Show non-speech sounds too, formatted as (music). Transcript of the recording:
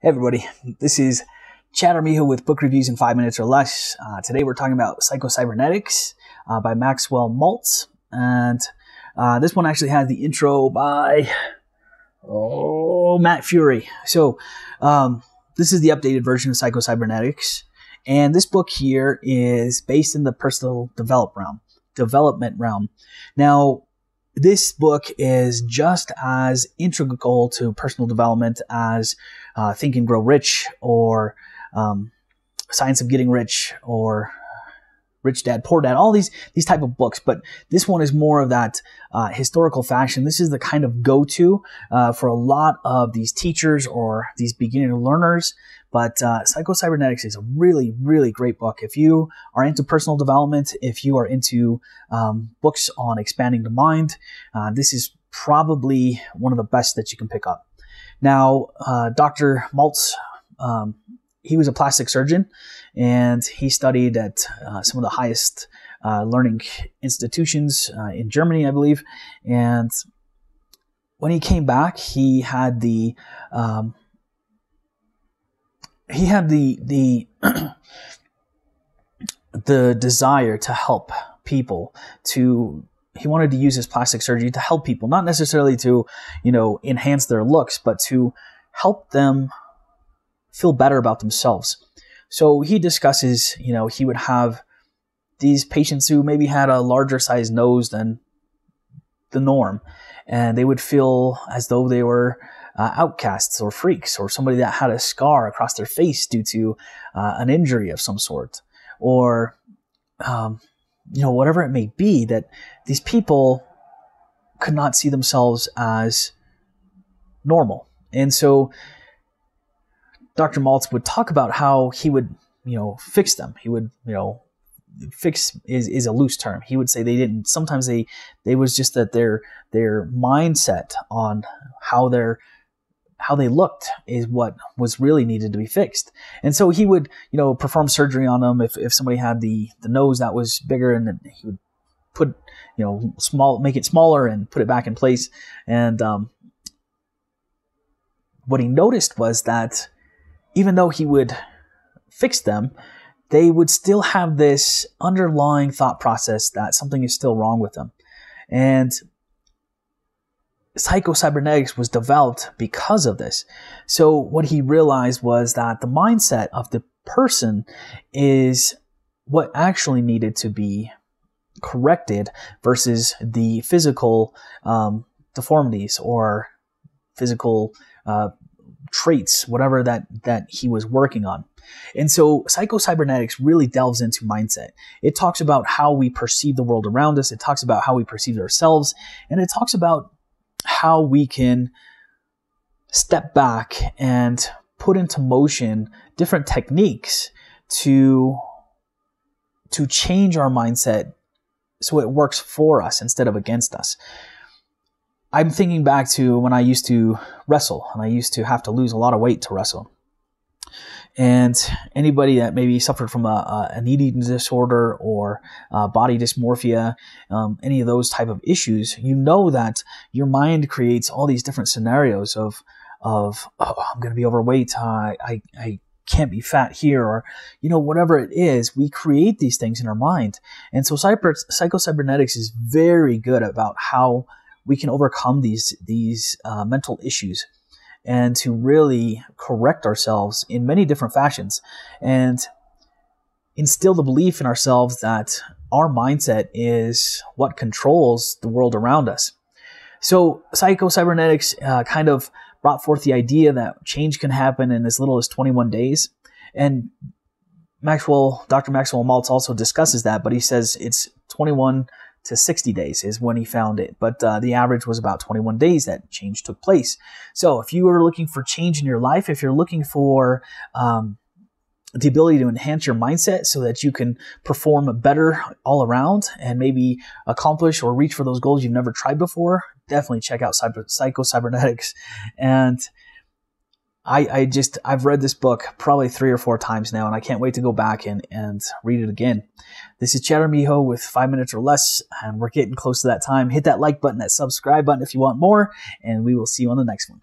Hey everybody, this is Chad Armijo with book reviews in five minutes or less. Uh, today we're talking about Psychocybernetics uh, by Maxwell Maltz, and uh, this one actually has the intro by oh Matt Furey. So um, this is the updated version of Psychocybernetics, and this book here is based in the personal develop realm, development realm. Now this book is just as integral to personal development as uh, Think and Grow Rich or um, Science of Getting Rich or Rich Dad Poor Dad, all these these type of books. But this one is more of that uh, historical fashion. This is the kind of go to uh, for a lot of these teachers or these beginner learners. But uh, Psychocybernetics is a really, really great book. If you are into personal development, if you are into um, books on expanding the mind, uh, this is probably one of the best that you can pick up. Now, uh, Dr. Maltz, um, he was a plastic surgeon and he studied at uh, some of the highest uh, learning institutions uh, in Germany, I believe. And when he came back, he had the um, he had the the (clears throat) the desire to help people to he wanted to use his plastic surgery to help people not necessarily to you know enhance their looks but to help them feel better about themselves. So he discusses you know he would have these patients who maybe had a larger size nose than the norm and they would feel as though they were uh, outcasts or freaks or somebody that had a scar across their face due to uh, an injury of some sort. Or um, you know whatever it may be that these people could not see themselves as normal. And so dr maltz would talk about how he would you know fix them he would you know fix is, is a loose term. He would say they didn't. Sometimes they they was just that their their mindset on how they're how they looked is what was really needed to be fixed. And so he would, you know, perform surgery on them if, if somebody had the, the nose that was bigger and he would put, you know, small, make it smaller and put it back in place. And um, what he noticed was that even though he would fix them, they would still have this underlying thought process that something is still wrong with them. And psychocybernetics was developed because of this. So what he realized was that the mindset of the person is what actually needed to be corrected versus the physical um, deformities or physical uh, traits, whatever that that he was working on. And so psychocybernetics really delves into mindset. It talks about how we perceive the world around us, it talks about how we perceive ourselves, and it talks about how we can step back and put into motion different techniques to to change our mindset so it works for us instead of against us. I'm thinking back to when I used to wrestle and I used to have to lose a lot of weight to wrestle. And anybody that maybe suffered from a, a an eating disorder or uh, body dysmorphia, um, any of those type of issues, you know that your mind creates all these different scenarios of of oh, I'm going to be overweight. I I can't be fat here or you know whatever it is we create these things in our mind and so cyber, psychocybernetics is very good about how we can overcome these these uh, mental issues and to really correct ourselves in many different fashions and instill the belief in ourselves that our mindset is what controls the world around us. So, psychocybernetics uh, kind of brought forth the idea that change can happen in as little as 21 days. And Maxwell, Dr. Maxwell Maltz also discusses that, but he says it's 21 to 60 days is when he found it. But uh, the average was about 21 days that change took place. So if you are looking for change in your life, if you're looking for um, the ability to enhance your mindset so that you can perform better all around and maybe accomplish or reach for those goals you've never tried before, definitely check out Psycho Cybernetics. And I, I just I've read this book probably three or four times now, and I can't wait to go back and, and read it again. This is Chad Armijo with five minutes or less, and we're getting close to that time. Hit that like button, that subscribe button if you want more, and we will see you on the next one.